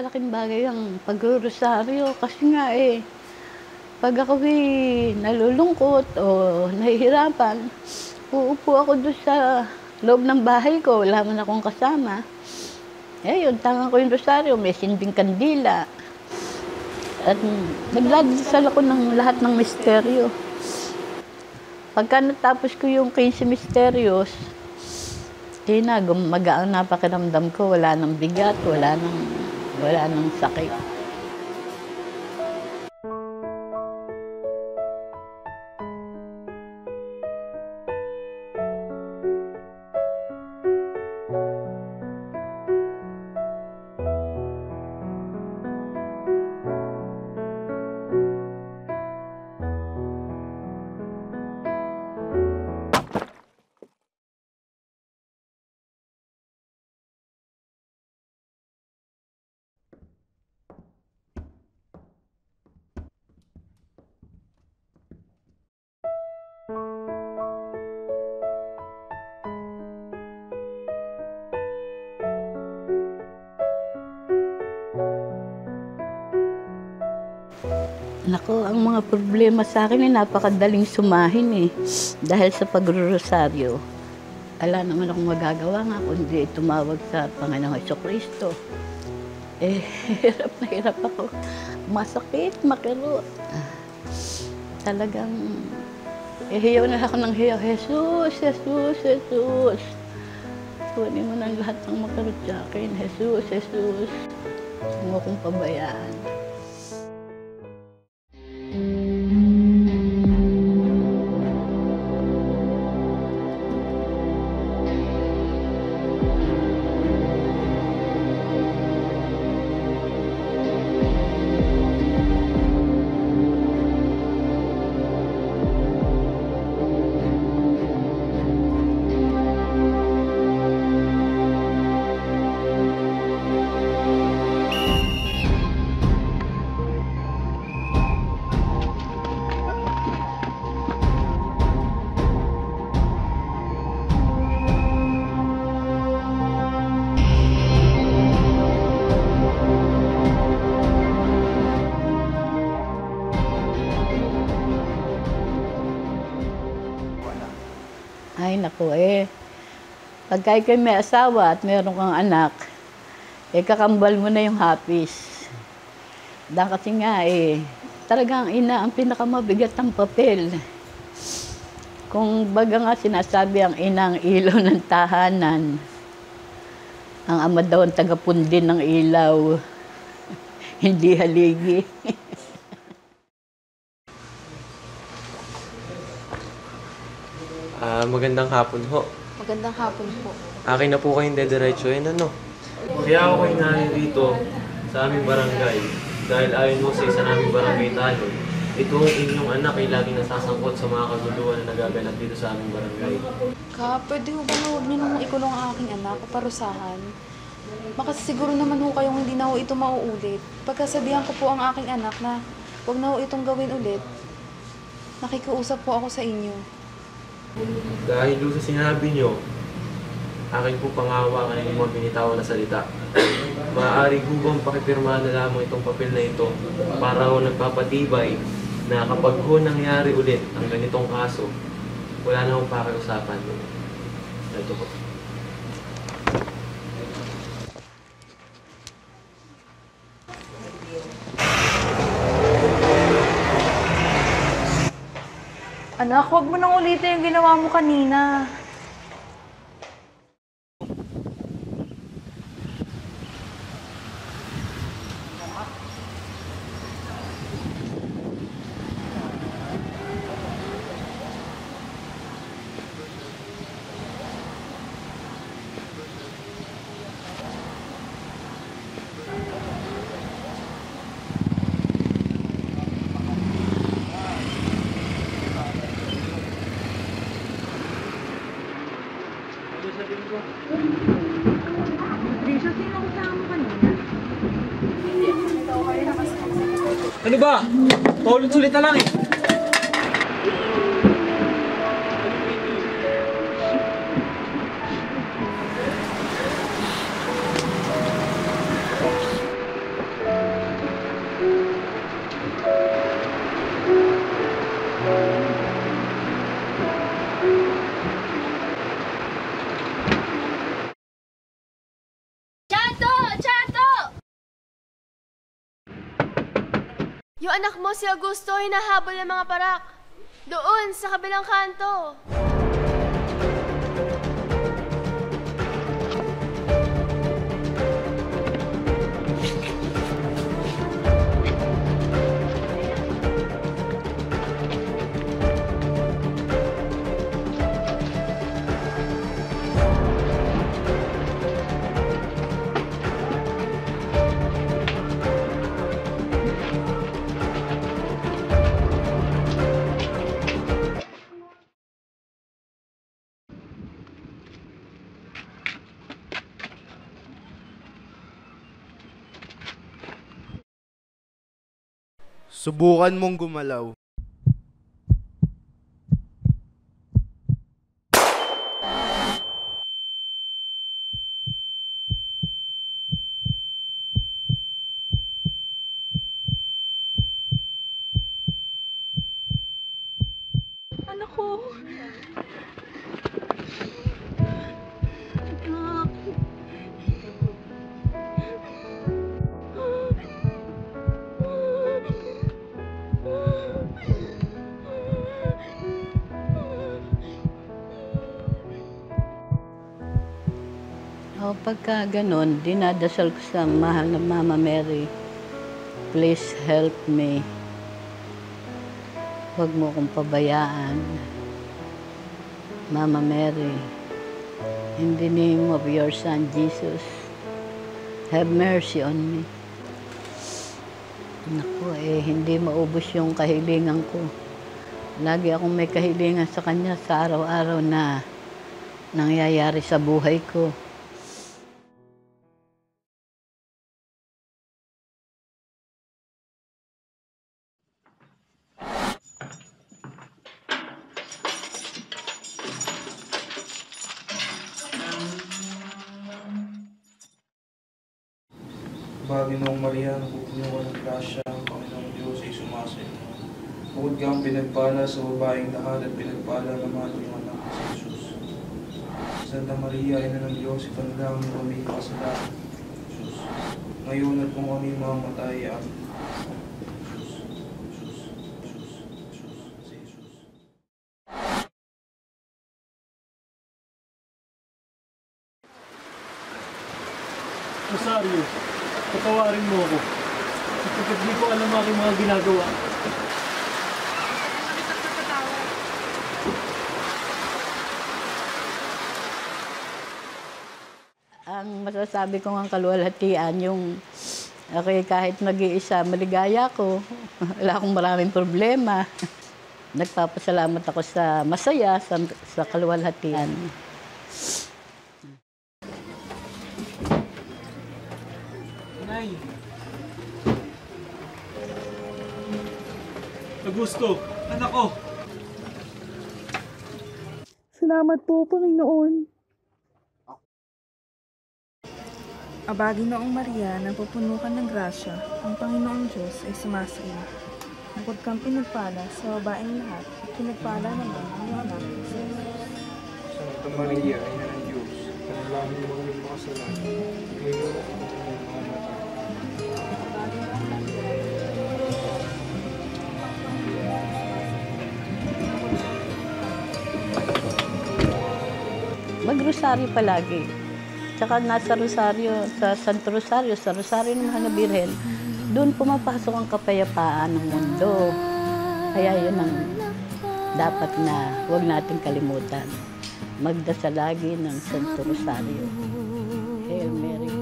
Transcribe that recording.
Malaking bagay ang pagro-rosaryo kasi nga eh, pag ako eh, nalulungkot o nahihirapan, uupo ako doon sa loob ng bahay ko, wala man akong kasama. Eh, yun, tanga ko yung rosaryo, may sinding kandila. At nagladasal ako ng lahat ng misteryo. Pagka natapos ko yung 15 misterios, di na, gumagaan na pakiramdam ko, wala nang bigat, wala nang, wala nang sakit. Nako, ang mga problema sa akin ay napakadaling sumahin eh. Dahil sa pagro-rosaryo. Wala naman akong magagawa nga kundi tumawag sa Panginoong Heso Kristo. Eh, hirap na hirap ako. Masakit, makiro. Talagang, eh, hiyaw na ako ng hiyaw. Jesus, Jesus, Jesus. Kunin mo ng lahat ng makarot sa akin. Jesus, Jesus. Huwag mo akong pabayaan. Naku eh. Pagka ikay may asawa at meron kang anak, eh kakambal mo na yung hapis. Dahil kasi nga eh, talagang ina ang pinakamabigat ng papel. Kung baga nga sinasabi ang ina ang ilaw ng tahanan, ang ama daw ang tagapundin ng ilaw, hindi haligi. Ah, magandang hapon ho. Magandang hapon po. Akin na po kayong dediretsuhin, ano? Kaya ako kayo dito sa aming barangay dahil ayon mo sa isa naming barangay talo, itong inyong anak ay laging nasasangkot sa mga kaguluhan na nagaganap dito sa aming barangay. Ka, pwede ho ba na huwag niyo nang ikulong ang aking anak o parusahan? Makasiguro naman ho kayong hindi na ho ito mauulit. Pagkasabihan ko po ang aking anak na huwag na ho itong gawin ulit, nakikiusap po ako sa inyo. Dahil doon sa sinabi nyo, akin po pangawa ang inyong mga binitawan na salita. Maaari po bang pakipirmahan na lamang itong papel na ito para ho nagpapatibay na kapag ho nangyari ulit ang ganitong kaso, wala na akong pakiusapan. Ito po. Anak, huwag mo nang ulitin yung ginawa mo kanina. Ano ba? Paulit sulit na lang eh. Yung anak mo si Augusto hinahabol ng mga parak. Doon, sa kabilang kanto. Subukan mong gumalaw. Anak ko. O pagka ganun, dinadasal ko sa mahal na Mama Mary, please help me. Huwag mo akong pabayaan. Mama Mary, in the name of your Son Jesus, have mercy on me. Naku, eh, hindi maubos yung kahilingan ko. Lagi akong may kahilingan sa Kanya sa araw-araw na nangyayari sa buhay ko. Panginoong Maria, napupuno ka ng grasya, ang Panginoong Diyos ay sumasayo. Bukod kang pinagpala sa babaeng lahat at pinagpala naman ang anak si Jesus. Santa Maria, ina ng Diyos, ipanalangin kami kasalanan. Jesus. Ngayon at kung kami mamatay, amin. Rosario, patawarin mo ako. Sapagkat di ko alam aking mga ginagawa. Ang masasabi ko ng kaluwalhatian, yung okay, kahit nag-iisa, maligaya ko. Wala akong maraming problema. Nagpapasalamat ako sa masaya, sa, sa kaluwalhatian. Augusto, anak ko! Salamat po, Panginoon. Abagi noong Maria, napupuno ka ng grasya, ang Panginoong Diyos ay sumasayo. Bukod kang pinagpala sa babaeng lahat, at pinagpala naman ang iyong anak Jesus. Santa Maria, ina ng Diyos, panalangin mo kami makasalanan. Ngayon Mag-rosaryo palagi. Tsaka nasa Rosario, sa Santo Rosario, sa Rosario ng Mahal na Birhen, doon pumapasok ang kapayapaan ng mundo. Kaya yun ang dapat na huwag natin kalimutan. Magdasal lagi ng Santo Rosario. Hail Mary.